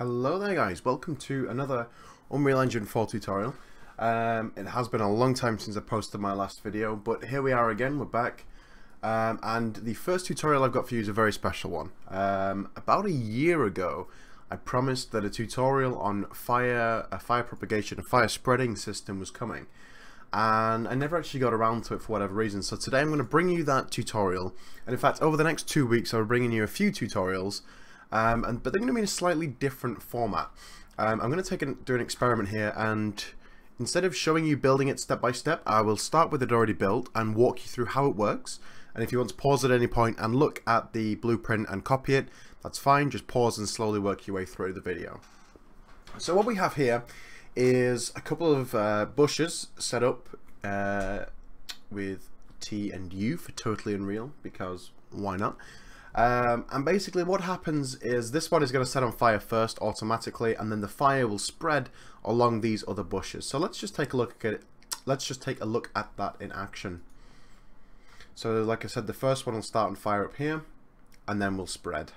Hello there guys, welcome to another Unreal Engine 4 tutorial. Um, it has been a long time since I posted my last video, but here we are again, we're back. Um, and the first tutorial I've got for you is a very special one. Um, about a year ago, I promised that a tutorial on fire, a fire propagation, a fire spreading system was coming. And I never actually got around to it for whatever reason. So today I'm going to bring you that tutorial. And in fact, over the next two weeks, I'll be bringing you a few tutorials um, and, but they're going to be in a slightly different format. Um, I'm going to take and do an experiment here and instead of showing you building it step by step, I will start with it already built and walk you through how it works. And if you want to pause at any point and look at the blueprint and copy it, that's fine. Just pause and slowly work your way through the video. So what we have here is a couple of uh, bushes set up uh, with T and U for totally unreal because why not? Um, and basically what happens is this one is going to set on fire first automatically and then the fire will spread along these other bushes. So let's just take a look at it. Let's just take a look at that in action. So like I said, the first one will start on fire up here and then will spread.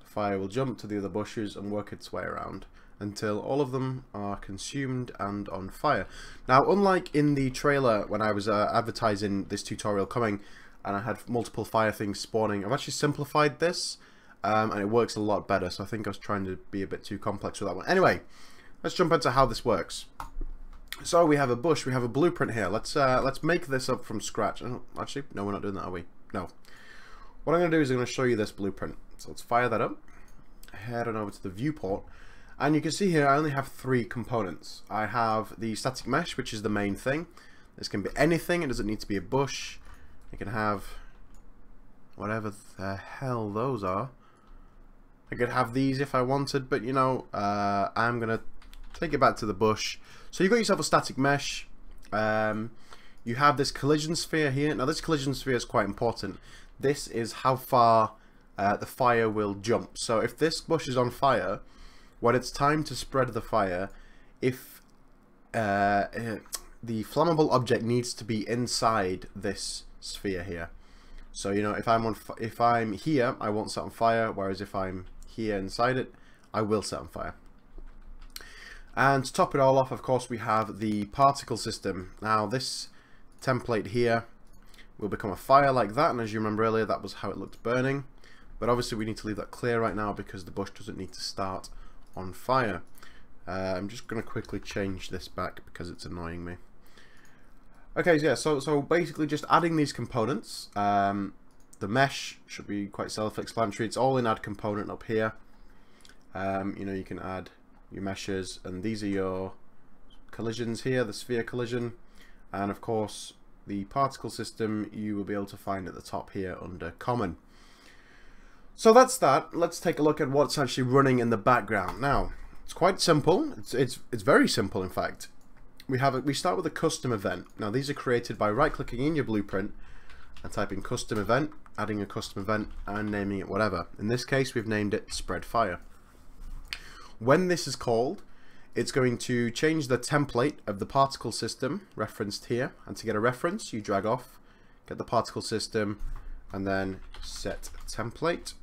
The fire will jump to the other bushes and work its way around until all of them are consumed and on fire. Now, unlike in the trailer when I was uh, advertising this tutorial coming, and I had multiple fire things spawning. I've actually simplified this um, and it works a lot better so I think I was trying to be a bit too complex with that one. Anyway, let's jump into how this works. So we have a bush, we have a blueprint here. Let's uh, let's make this up from scratch. Oh, actually, no, we're not doing that, are we? No. What I'm going to do is I'm going to show you this blueprint. So let's fire that up. Head on over to the viewport. And you can see here I only have three components. I have the static mesh, which is the main thing. This can be anything. It doesn't need to be a bush. I can have whatever the hell those are. I could have these if I wanted, but you know, uh, I'm going to take it back to the bush. So you've got yourself a static mesh. Um, you have this collision sphere here. Now this collision sphere is quite important. This is how far uh, the fire will jump. So if this bush is on fire, when it's time to spread the fire, if uh, the flammable object needs to be inside this sphere here. So you know, if I'm on, if I'm here, I won't set on fire. Whereas if I'm here inside it, I will set on fire. And to top it all off, of course, we have the particle system. Now this template here will become a fire like that, and as you remember earlier, that was how it looked burning. But obviously we need to leave that clear right now because the bush doesn't need to start on fire. Uh, I'm just going to quickly change this back because it's annoying me. Okay, yeah, so, so basically just adding these components. Um, the mesh should be quite self-explanatory. It's all in add component up here. Um, you know, you can add your meshes, and these are your collisions here, the sphere collision. And of course, the particle system you will be able to find at the top here under common. So that's that. Let's take a look at what's actually running in the background. Now, it's quite simple. It's, it's, it's very simple, in fact we have a, we start with a custom event. Now these are created by right clicking in your blueprint and typing custom event, adding a custom event and naming it whatever. In this case we've named it spread fire. When this is called it's going to change the template of the particle system referenced here and to get a reference you drag off get the particle system and then set template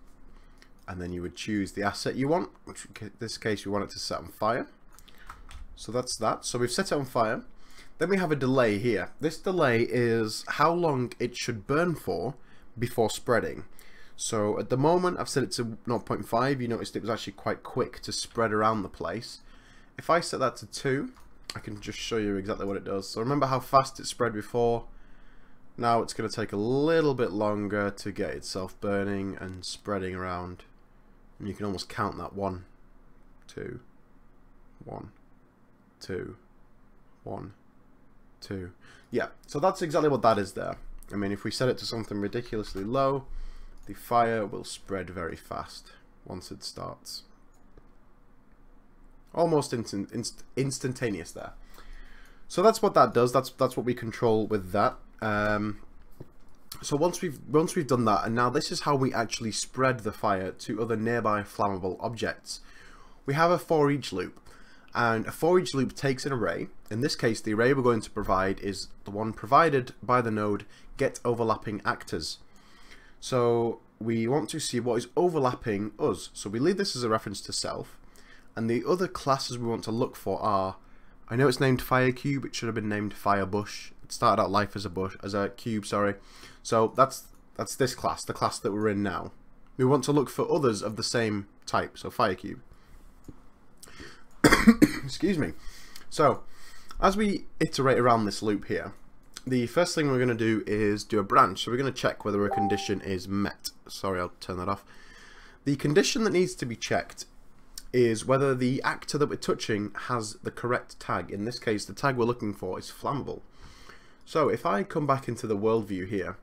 and then you would choose the asset you want which in this case we want it to set on fire so that's that. So we've set it on fire. Then we have a delay here. This delay is how long it should burn for before spreading. So at the moment I've set it to 0.5. You noticed it was actually quite quick to spread around the place. If I set that to 2, I can just show you exactly what it does. So remember how fast it spread before? Now it's going to take a little bit longer to get itself burning and spreading around. And you can almost count that. One, two, one two, one, two. Yeah, so that's exactly what that is there. I mean, if we set it to something ridiculously low, the fire will spread very fast once it starts. Almost instant, inst instantaneous there. So that's what that does. That's that's what we control with that. Um, so once we've once we've done that, and now this is how we actually spread the fire to other nearby flammable objects. We have a for each loop and a for each loop takes an array. In this case, the array we're going to provide is the one provided by the node get overlapping actors. So we want to see what is overlapping us. So we leave this as a reference to self. And the other classes we want to look for are, I know it's named Fire Cube, it should have been named Fire Bush. It started out life as a bush, as a cube, sorry. So that's that's this class, the class that we're in now. We want to look for others of the same type, so Fire Cube. Excuse me. So, as we iterate around this loop here, the first thing we're going to do is do a branch. So we're going to check whether a condition is met. Sorry, I'll turn that off. The condition that needs to be checked is whether the actor that we're touching has the correct tag. In this case, the tag we're looking for is flammable. So if I come back into the world view here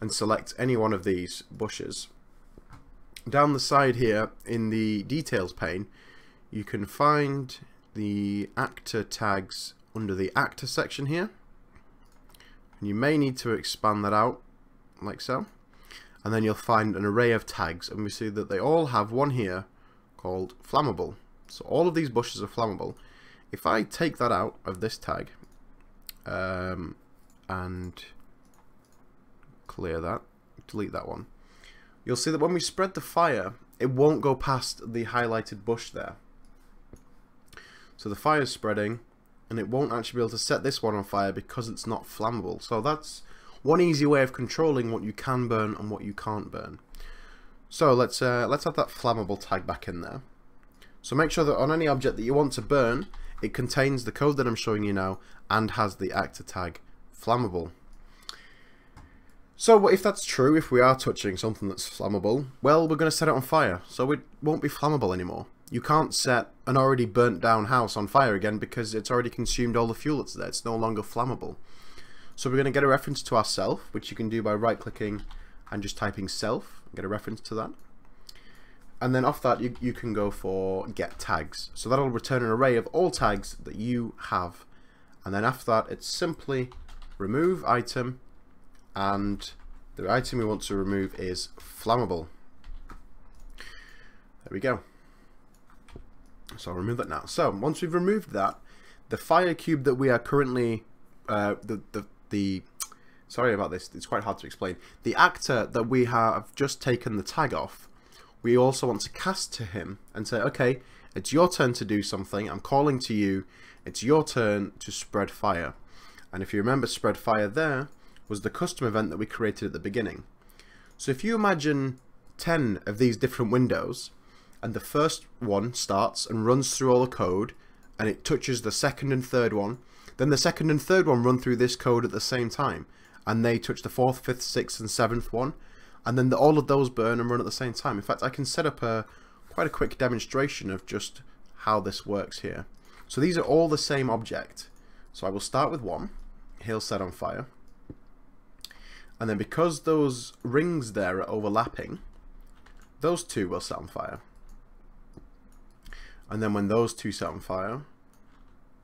and select any one of these bushes, down the side here in the details pane, you can find the actor tags under the actor section here. And you may need to expand that out like so. And then you'll find an array of tags and we see that they all have one here called flammable. So all of these bushes are flammable. If I take that out of this tag um, and clear that, delete that one, you'll see that when we spread the fire, it won't go past the highlighted bush there. So the fire is spreading and it won't actually be able to set this one on fire because it's not flammable. So that's one easy way of controlling what you can burn and what you can't burn. So let's uh, let's add that flammable tag back in there. So make sure that on any object that you want to burn, it contains the code that I'm showing you now and has the actor tag flammable. So if that's true, if we are touching something that's flammable, well, we're going to set it on fire, so it won't be flammable anymore. You can't set an already burnt down house on fire again because it's already consumed all the fuel that's there. It's no longer flammable. So we're going to get a reference to our self, which you can do by right-clicking and just typing self, get a reference to that. And then off that, you, you can go for get tags. So that'll return an array of all tags that you have. And then after that, it's simply remove item, and the item we want to remove is flammable. There we go. So I'll remove that now. So once we've removed that, the fire cube that we are currently, uh, the, the, the, sorry about this, it's quite hard to explain. The actor that we have just taken the tag off, we also want to cast to him and say, okay, it's your turn to do something, I'm calling to you, it's your turn to spread fire. And if you remember spread fire there was the custom event that we created at the beginning. So if you imagine 10 of these different windows, and the first one starts and runs through all the code and it touches the second and third one. Then the second and third one run through this code at the same time and they touch the fourth fifth sixth and seventh one and then the, all of those burn and run at the same time. In fact I can set up a quite a quick demonstration of just how this works here. So these are all the same object. So I will start with one he'll set on fire. And then because those rings there are overlapping those two will set on fire and then when those two set on fire,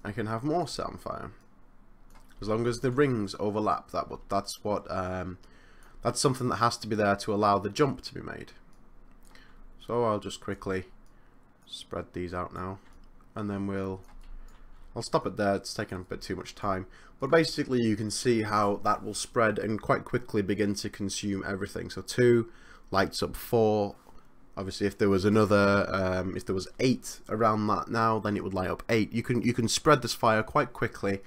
I can have more set on fire. As long as the rings overlap, that that's what um, that's something that has to be there to allow the jump to be made. So I'll just quickly spread these out now, and then we'll I'll stop it there. It's taking a bit too much time, but basically you can see how that will spread and quite quickly begin to consume everything. So two lights up four, Obviously, if there was another, um, if there was eight around that now, then it would light up eight. You can you can spread this fire quite quickly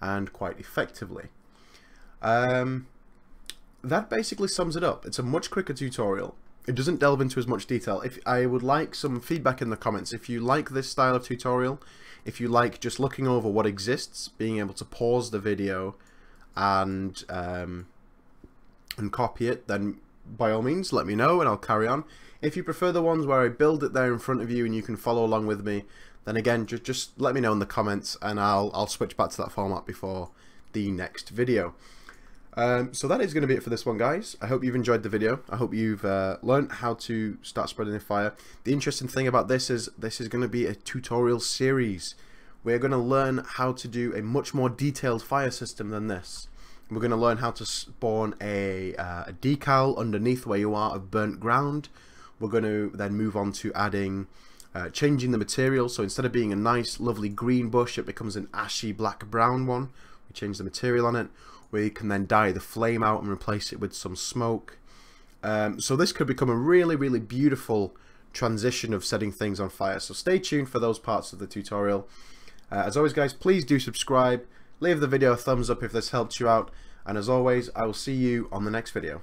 and quite effectively. Um, that basically sums it up. It's a much quicker tutorial. It doesn't delve into as much detail. If I would like some feedback in the comments, if you like this style of tutorial, if you like just looking over what exists, being able to pause the video and um, and copy it, then by all means let me know and I'll carry on. If you prefer the ones where I build it there in front of you and you can follow along with me, then again, just, just let me know in the comments and I'll, I'll switch back to that format before the next video. Um, so that is going to be it for this one, guys. I hope you've enjoyed the video. I hope you've uh, learned how to start spreading the fire. The interesting thing about this is this is going to be a tutorial series. We're going to learn how to do a much more detailed fire system than this. We're going to learn how to spawn a, uh, a decal underneath where you are of burnt ground. We're going to then move on to adding, uh, changing the material. So instead of being a nice, lovely green bush, it becomes an ashy black brown one. We change the material on it. We can then dye the flame out and replace it with some smoke. Um, so this could become a really, really beautiful transition of setting things on fire. So stay tuned for those parts of the tutorial. Uh, as always guys, please do subscribe, leave the video a thumbs up if this helped you out, and as always, I will see you on the next video.